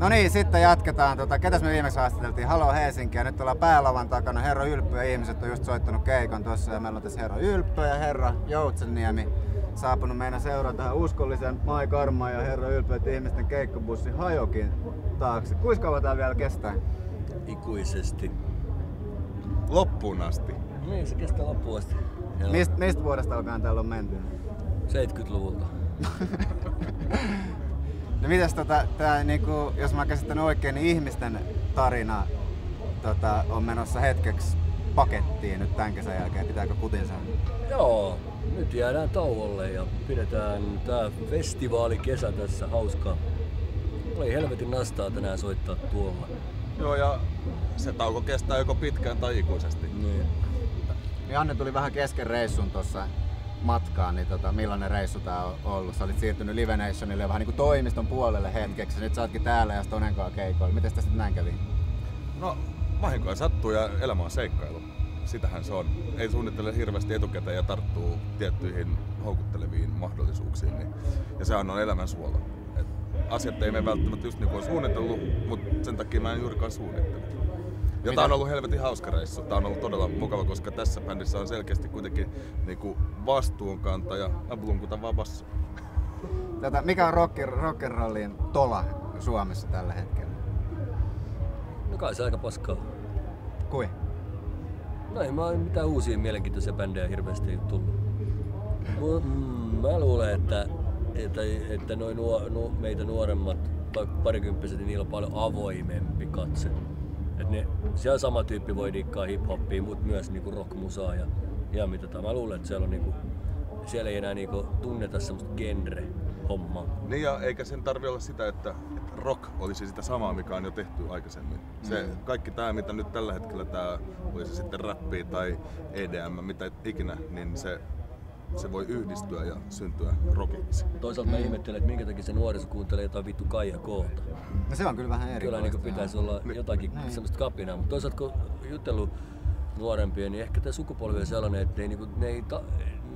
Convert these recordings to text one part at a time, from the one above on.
No niin, sitten jatketaan. Tota, ketäs me viimeksi haastateltiin? Halo Helsinki ja nyt ollaan päälavan takana. Herra Ylppö ja ihmiset on just soittanut keikan tuossa ja meillä on tässä Herra Ylppö ja Herra Joutseniemi saapunut meidän seuraan tähän uskollisen Mai Karma ja Herra Ylppö, että ihmisten keikkobussi hajokin taakse. Kuinka kauan tää vielä kestää? Ikuisesti. Loppuun asti. Niin, se kestää loppuun asti. Mist, mistä vuodesta alkaen täällä on menty? 70-luvulta. No mitäs tota, tää, niinku, jos mä käsittänyt oikein, niin ihmisten tarina tota, on menossa hetkeksi pakettiin nyt tämän kesän jälkeen. Pitääkö kutinsa? Joo, nyt jäädään tauolle ja pidetään tää festivaalikesä tässä hauskaa. Oli helvetin nastaa tänään soittaa tuolla. Joo, ja se tauko kestää joko pitkään tai ikuisesti. Niin. Janne tuli vähän kesken reissun tuossa matkaan, niin tota, millainen reissu tää on ollut? Sä olit siirtynyt Live Nationille vähän niin kuin toimiston puolelle hetkeksi, nyt sä ootkin täällä ja Stonenkaan keikoilla. Miten tästä näin kävi? No, vahinkoja sattuu ja elämä on seikkailu. Sitähän se on. Ei suunnittele hirveästi etukäteen ja tarttuu tiettyihin houkutteleviin mahdollisuuksiin. Niin, ja sehän on elämän suola. Et asiat ei mene välttämättä just niin kuin on suunnitellut, mutta sen takia mä en juurikaan suunnittele. Ja tää on ollut helvetin hauska reissu. Tää on ollut todella mukava, koska tässä bändissä on selkeästi kuitenkin niinku vastuunkantaja. Ablunkuta vaan basso. Tätä, mikä on rock, rock'n'rollin tola Suomessa tällä hetkellä? No kai se aika paskaa. Kui? No ei mä mitään uusia mielenkiintoisia bändejä hirveästi tullut. Mut, mm, mä luulen, että, että, että noin nuo, nu, meitä nuoremmat, parikymppiset, niin niillä on paljon avoimempi katse. Et ne, siellä sama tyyppi voi diikkaa hip-hoppia, mutta myös niinku rockmusaa ja ihan mitä tämä. Mä luulen, että siellä, on niinku, siellä ei enää niinku tunneta semmoista genre-hommaa. Niin ja eikä sen tarvi olla sitä, että, että rock olisi sitä samaa, mikä on jo tehty aikaisemmin. Se, Mm. Kaikki tämä, mitä nyt tällä hetkellä tää olisi sitten rappi tai EDM, mitä ikinä, niin se, se voi yhdistyä ja syntyä rockiksi. Toisaalta mä ihmettelen, että minkä takia se nuoriso kuuntelee jotain vittu Kaija Koota. No se on kyllä vähän eri. Kyllä niin pitäisi olla jotakin Niin. semmoista kapinaa, mutta toisaalta kun jutellut nuorempia, niin ehkä tämä sukupolvi on sellainen, että ne ei, niinku, ne ei, ta,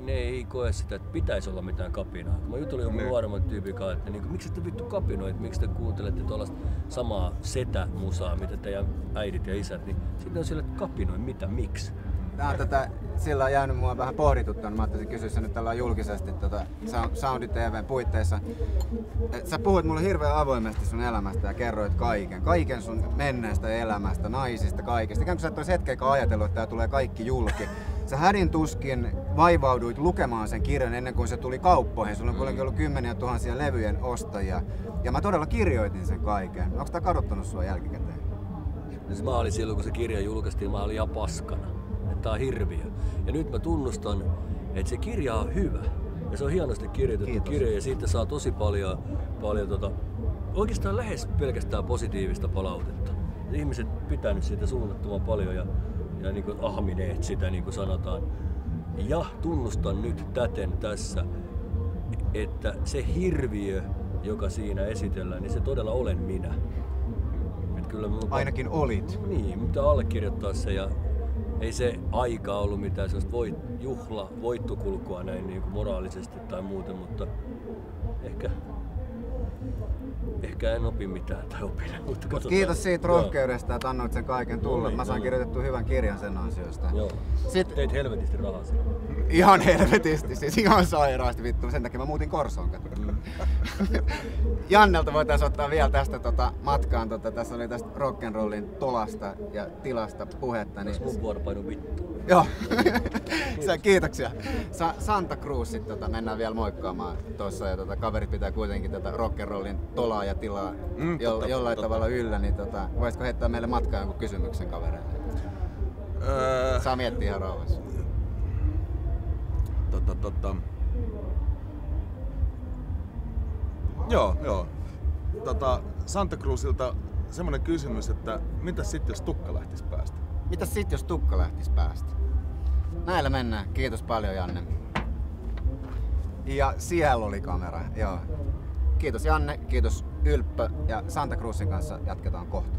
ne ei koe sitä, että pitäisi olla mitään kapinaa. Kun mä jutelin jonkun Niin. nuoremman tyypin kanssa, että niinku, miksi te vittu kapinoi, että miksi te kuuntelette tuollaista samaa setä-musaa, mitä teidän äidit ja isät, niin sitten on sillä, että kapinoi, mitä, miksi? Tää on tätä, sillä on jäänyt mua vähän pohdituttanut. Mä ajattelin kysyä sen nyt tällä julkisesti tota, Sound- Soundi TVn puitteissa. Et Sä puhuit mulle hirveän avoimesti sun elämästä ja kerroit kaiken. Kaiken sun menneestä elämästä, naisista, kaikesta. Ikään kuin sä et olisi hetkeäkään ajatellut, että tää tulee kaikki julki. Sä hädin tuskin vaivauduit lukemaan sen kirjan ennen kuin se tuli kauppoihin. Sulla on kuitenkin ollut kymmeniä tuhansia levyjen ostajia. Ja mä todella kirjoitin sen kaiken. Onko tää kadottanut sua jälkikäteen? Siis mä olin silloin, kun se kirja julkaistiin, mä olin ihan paskana. On hirviö. Ja nyt mä tunnustan, että se kirja on hyvä. Ja se on hienosti kirjoitettu Kiitos. kirja ja siitä saa tosi paljon, paljon tota, oikeastaan lähes pelkästään positiivista palautetta. Ihmiset pitää nyt siitä suunnattoman paljon ja, ja niin kuin ahmineet sitä, niin kuin sanotaan. Ja tunnustan nyt täten tässä, että se hirviö, joka siinä esitellään, niin se todella olen minä. Et kyllä mun- Ainakin olit. niin, mutta allekirjoittaa se ja ei se aika ollut mitään sellaista voit, juhla, voittokulkua näin niin kuin moraalisesti tai muuten, mutta ehkä, ehkä en opi mitään tai opin. Mutta katsotaan. Kiitos siitä rohkeudesta, että annoit sen kaiken tulla. niin, Mä sain no niin. kirjoitettua hyvän kirjan sen ansiosta. Joo. Sitten Teit helvetisti rahaa ihan helvetisti, siis ihan sairaasti vittu. Sen takia mä muutin Korsoon. kato. Jannelta voitaisiin ottaa vielä tästä tota, matkaan. Tota, tässä oli tästä rock'n'rollin tolasta ja tilasta puhetta. Niin... Mun vuoro painu vittu. Joo, kiitoksia. Sa- Santa Cruz sit, tota, mennään vielä moikkaamaan tuossa ja tota, kaverit pitää kuitenkin tätä rock'n'rollin tolaa ja tilaa Mm, jo- totta, jollain totta. tavalla yllä, niin tota, voisitko heittää meille matkaan jonkun kysymyksen kavereille? Öö, Saa miettiä ihan rauhassa. tota, tota. Joo, joo. Tota, Santa Cruzilta semmonen kysymys, että mitä sitten jos tukka lähtisi päästä? Mitäs sit, jos tukka lähtis päästä? Näillä mennään. Kiitos paljon, Janne. Ja siellä oli kamera, joo. Kiitos Janne, kiitos Ylppö ja Santa Cruzin kanssa jatketaan kohta.